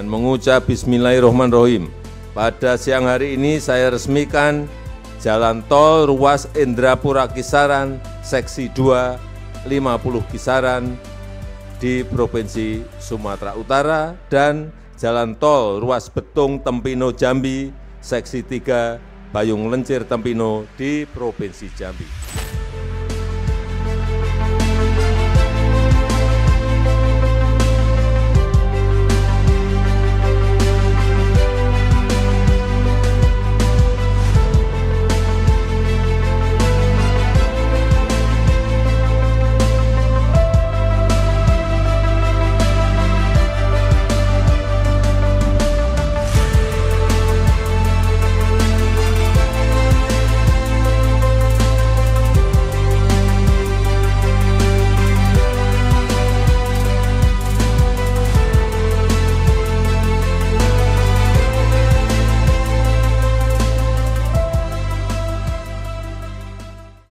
Dan mengucap Bismillahirrahmanirrahim. Pada siang hari ini saya resmikan Jalan Tol Ruas Indrapura Kisaran, Seksi 2, 50 Kisaran di Provinsi Sumatera Utara dan Jalan Tol Ruas Betung Tempino Jambi, Seksi 3, Bayung Lencir Tempino di Provinsi Jambi.